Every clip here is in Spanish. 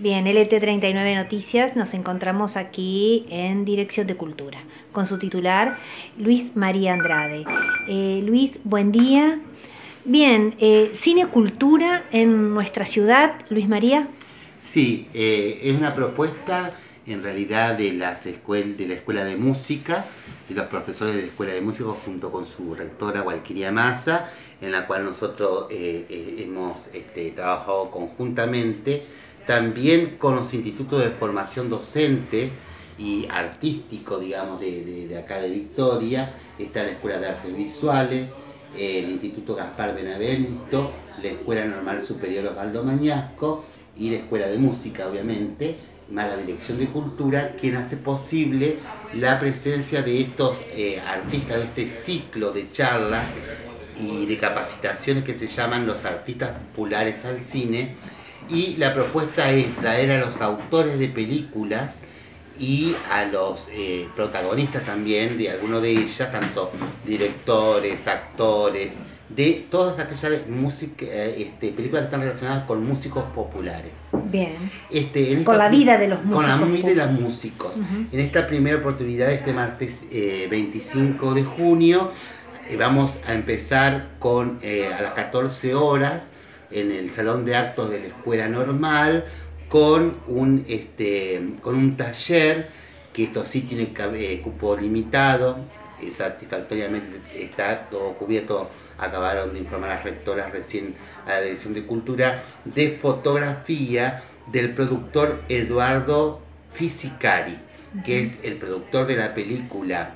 Bien, LT39 Noticias, nos encontramos aquí en Dirección de Cultura, con su titular Luis María Andrade. Eh, Luis, buen día. Bien, eh, ¿cine cultura en nuestra ciudad, Luis María? Sí, eh, es una propuesta en realidad de, las de la Escuela de Música, de los profesores de la Escuela de Música junto con su rectora Walquiria Massa, en la cual nosotros hemos este, trabajado conjuntamente también con los institutos de formación docente y artístico, digamos, de, acá de Victoria, está la Escuela de Artes Visuales, el Instituto Gaspar Benavento, la Escuela Normal Superior Osvaldo Mañasco y la Escuela de Música, obviamente, más la Dirección de Cultura, quien hace posible la presencia de estos eh, artistas, de este ciclo de charlas y de capacitaciones que se llaman los artistas populares al cine, y la propuesta es traer a los autores de películas y a los eh, protagonistas también de alguno de ellas, tanto directores, actores, de todas aquellas música, eh, este, películas que están relacionadas con músicos populares. Bien. Este, con la vida de los músicos. Con la vida de los músicos. En esta primera oportunidad, este martes 25 eh, de junio, vamos a empezar con a las 14 horas en el salón de actos de la escuela normal con un, este, con un taller que esto sí tiene eh, cupo limitado, satisfactoriamente está todo cubierto, acabaron de informar las rectoras recién a la Dirección de Cultura, de fotografía del productor Eduardo Fisicari, que es el productor de la película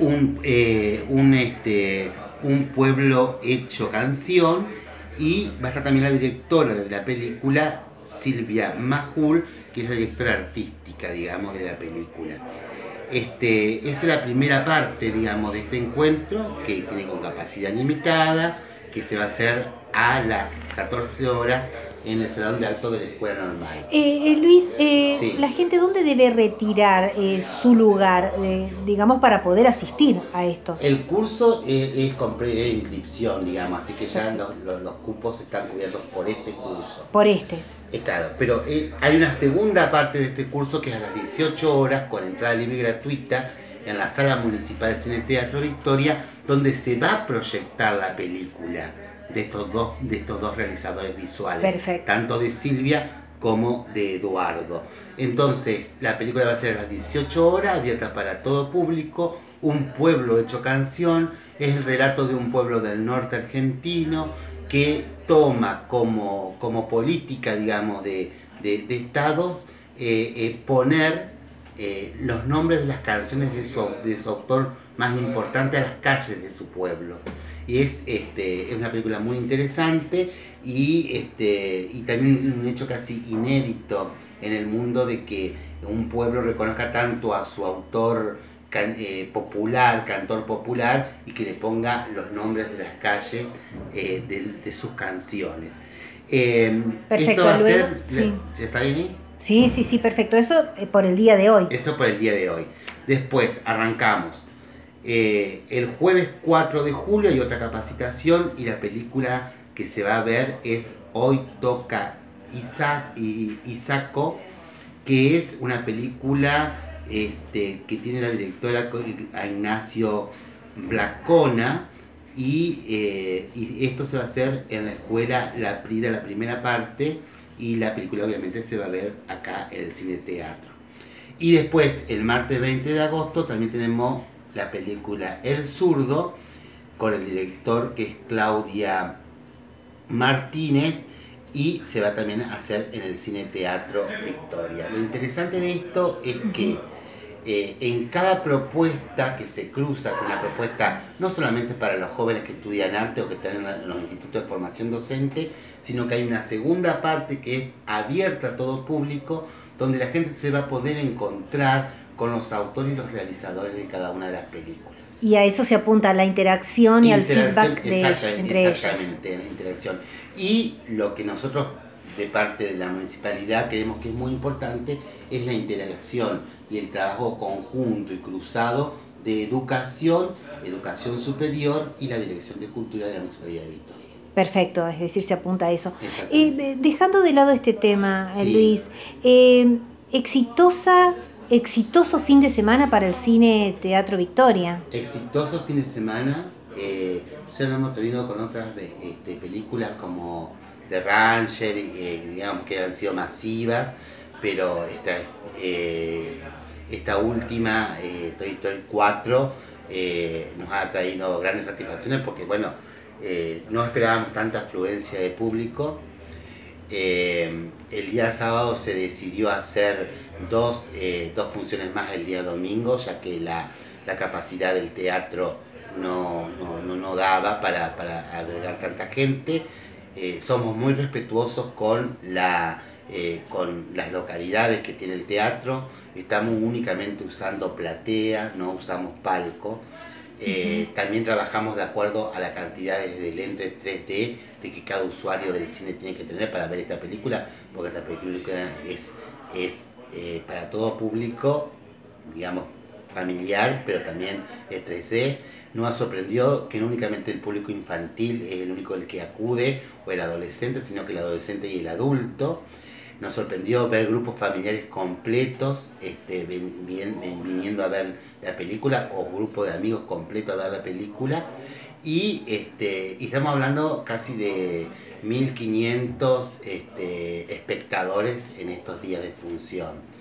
Un, eh, un, este, un pueblo hecho canción, y va a estar también la directora de la película, Silvia Majul, que es la directora artística, digamos, de la película. Este, es la primera parte, digamos, de este encuentro, que tiene con capacidad limitada, que se va a hacer a las 14 horas en el salón de acto de la escuela normal. Eh, eh Luis, eh, ¿la gente dónde debe retirar eh, su lugar, digamos, para poder asistir a estos? El curso es con inscripción, digamos, así que ya los, los, cupos están cubiertos por este curso. Por este. claro, pero hay una segunda parte de este curso que es a las 18 horas, con entrada libre y gratuita, en la sala municipal de Cine Teatro Victoria, donde se va a proyectar la película de estos dos, de estos dos realizadores visuales, tanto de Silvia como de Eduardo. Entonces, la película va a ser a las 18 horas, abierta para todo público, un pueblo hecho canción, es el relato de un pueblo del norte argentino que toma como, como política, digamos, de, estados, eh, eh, poner eh, los nombres de las canciones de su, de su autor más importante a las calles de su pueblo. Y es, este, es una película muy interesante y, este, y también un hecho casi inédito en el mundo de que un pueblo reconozca tanto a su autor eh, popular, cantor popular, y que le ponga los nombres de las calles eh, de, sus canciones. Eh, perfecto, esto va a ser... ¿Está bien ahí? Sí, sí, sí, perfecto. Eso por el día de hoy. Eso por el día de hoy. Después arrancamos eh, el jueves 4 de julio hay otra capacitación y la película que se va a ver es Hoy toca Isaac, y Isaco, que es una película este, que tiene la directora Ignacio Blacona y, eh, y, esto se va a hacer en la escuela La Prida, la primera parte, y la película obviamente se va a ver acá en el Cine Teatro. Y después, el martes 20 de agosto, también tenemos la película El Zurdo, con el director que es Claudia Martínez y se va también a hacer en el Cine Teatro Victoria. Lo interesante de esto es que eh, en cada propuesta que se cruza con la propuesta, no solamente para los jóvenes que estudian arte o que están en los institutos de formación docente, sino que hay una segunda parte que es abierta a todo público, donde la gente se va a poder encontrar con los autores y los realizadores de cada una de las películas. Y a eso se apunta la interacción y al feedback de, entre exactamente, la interacción. Y lo que nosotros de parte de la municipalidad creemos que es muy importante es la interacción y el trabajo conjunto y cruzado de educación, educación superior y la Dirección de Cultura de la Municipalidad de Victoria. Perfecto, es decir, se apunta a eso. Eh, dejando de lado este tema, Luis, eh, exitosas exitoso fin de semana para el cine Teatro Victoria. Exitoso fin de semana, eh, ya lo hemos tenido con otras este, películas como The Ranger, eh, digamos que han sido masivas, pero esta, eh, esta última, Toy Story 4, nos ha traído grandes satisfacciones porque, bueno, no esperábamos tanta afluencia de público eh, el día sábado se decidió hacer dos, eh, dos, funciones más el día domingo, ya que la, capacidad del teatro no, no, daba para, para, albergar tanta gente. Eh, somos muy respetuosos con, la, con las localidades que tiene el teatro. Estamos únicamente usando platea, no usamos palco. También trabajamos de acuerdo a la cantidad de lentes 3D que cada usuario del cine tiene que tener para ver esta película, porque esta película es, es eh, para todo público, digamos, familiar, pero también es 3D. Nos ha sorprendido que no únicamente el público infantil es el único el que acude, o el adolescente, sino que el adolescente y el adulto. Nos sorprendió ver grupos familiares completos este, viniendo a ver la película, o grupos de amigos completos a ver la película y, este, y estamos hablando casi de 1500 este, espectadores en estos días de función.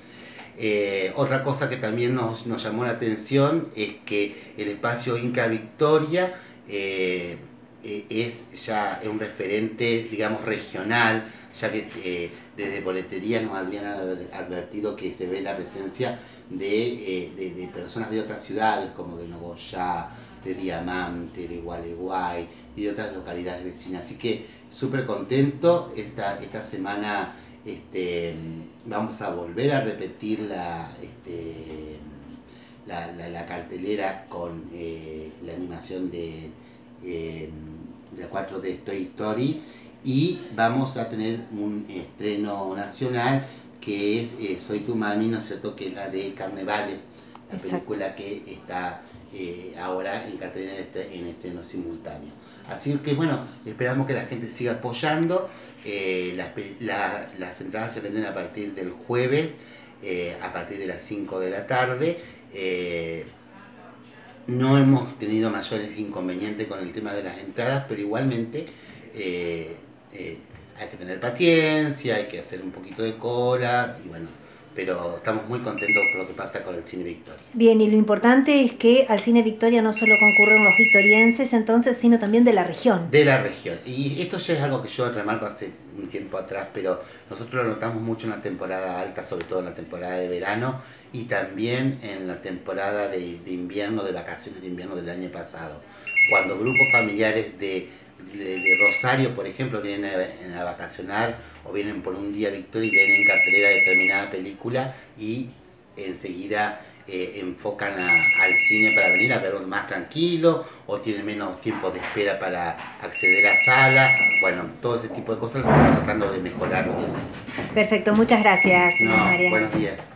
Eh, otra cosa que también nos, llamó la atención es que el espacio Inca Victoria eh, eh, es ya un referente, digamos, regional, ya que desde boletería nos habían advertido que se ve la presencia de, de personas de otras ciudades como de Nogoyá, de Diamante, de Gualeguay y de otras localidades vecinas. Así que súper contento. Esta, esta semana este, vamos a volver a repetir la, este, la, cartelera con eh, la animación de, eh, de 4 de Toy Story y vamos a tener un estreno nacional que es eh, Soy tu mami, ¿no es cierto? Que es la de Carnevales, la película que está eh, ahora en cartelera este, en estreno simultáneo. Así que bueno, esperamos que la gente siga apoyando. Eh, las, entradas se venden a partir del jueves, eh, a partir de las 5 de la tarde. no hemos tenido mayores inconvenientes con el tema de las entradas, pero igualmente hay que tener paciencia, hay que hacer un poquito de cola y bueno pero estamos muy contentos por lo que pasa con el Cine Victoria. Bien, y lo importante es que al Cine Victoria no solo concurren los victorienses entonces, sino también de la región. De la región. Y esto ya es algo que yo remarco hace un tiempo atrás, pero nosotros lo notamos mucho en la temporada alta, sobre todo en la temporada de verano y también en la temporada de, de invierno, de vacaciones de invierno del año pasado, cuando grupos familiares de de, Rosario, por ejemplo, vienen a, vacacionar o vienen por un día Victoria y ven en cartelera determinada película y enseguida eh, enfocan al cine para venir a verlo más tranquilo o tienen menos tiempo de espera para acceder a sala. Bueno, todo ese tipo de cosas lo estamos tratando de mejorar. Perfecto, muchas gracias, María. Buenos días.